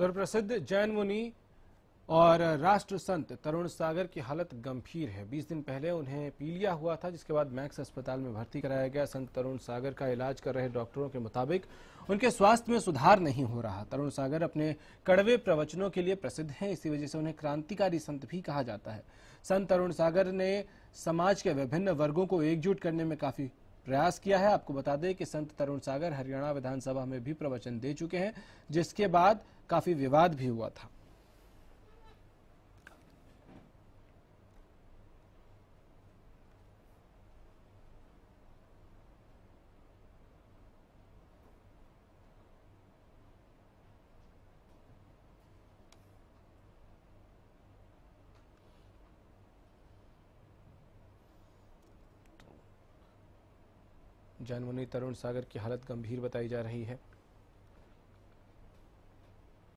प्रसिद्ध जैन मुनि और राष्ट्र संत तरुण सागर की हालत गंभीर है। 20 दिन पहले उन्हें पीलिया हुआ था, जिसके बाद मैक्स अस्पताल में भर्ती कराया गया। संत तरुण सागर का इलाज कर रहे डॉक्टरों के मुताबिक उनके स्वास्थ्य में सुधार नहीं हो रहा। तरुण सागर अपने कड़वे प्रवचनों के लिए प्रसिद्ध हैं, इसी वजह से उन्हें क्रांतिकारी संत भी कहा जाता है। संत तरुण सागर ने समाज के विभिन्न वर्गों को एकजुट करने में काफ़ी प्रयास किया है। आपको बता दें कि संत तरुण सागर हरियाणा विधानसभा में भी प्रवचन दे चुके हैं, जिसके बाद काफ़ी विवाद भी हुआ था। जैन तरुण सागर की हालत गंभीर बताई जा रही है।